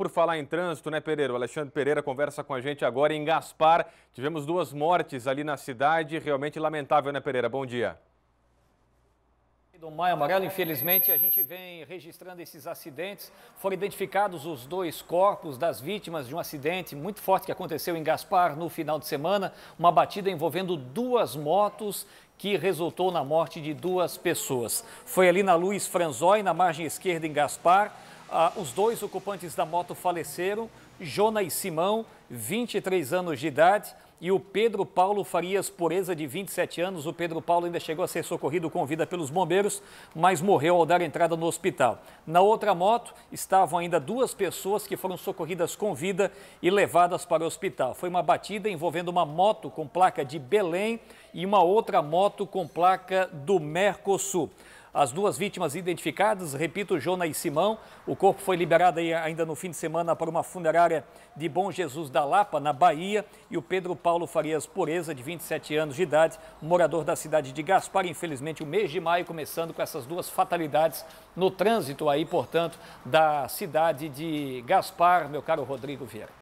Por falar em trânsito, né, Pereira? O Alexandre Pereira conversa com a gente agora em Gaspar. Tivemos duas mortes ali na cidade, realmente lamentável, né, Pereira? Bom dia. Do Maio Amarelo, infelizmente, a gente vem registrando esses acidentes. Foram identificados os dois corpos das vítimas de um acidente muito forte que aconteceu em Gaspar no final de semana. Uma batida envolvendo duas motos que resultou na morte de duas pessoas. Foi ali na Luiz Franzói, na margem esquerda em Gaspar. Ah, os dois ocupantes da moto faleceram, Jona e Simão, 23 anos de idade e o Pedro Paulo Farias Pureza, de 27 anos. O Pedro Paulo ainda chegou a ser socorrido com vida pelos bombeiros, mas morreu ao dar entrada no hospital. Na outra moto estavam ainda duas pessoas que foram socorridas com vida e levadas para o hospital. Foi uma batida envolvendo uma moto com placa de Belém e uma outra moto com placa do Mercosul. As duas vítimas identificadas, repito, Jona e Simão. O corpo foi liberado ainda no fim de semana para uma funerária de Bom Jesus da Lapa, na Bahia. E o Pedro Paulo Farias Pureza, de 27 anos de idade, morador da cidade de Gaspar. Infelizmente, o mês de maio começando com essas duas fatalidades no trânsito aí, portanto, da cidade de Gaspar, meu caro Rodrigo Vieira.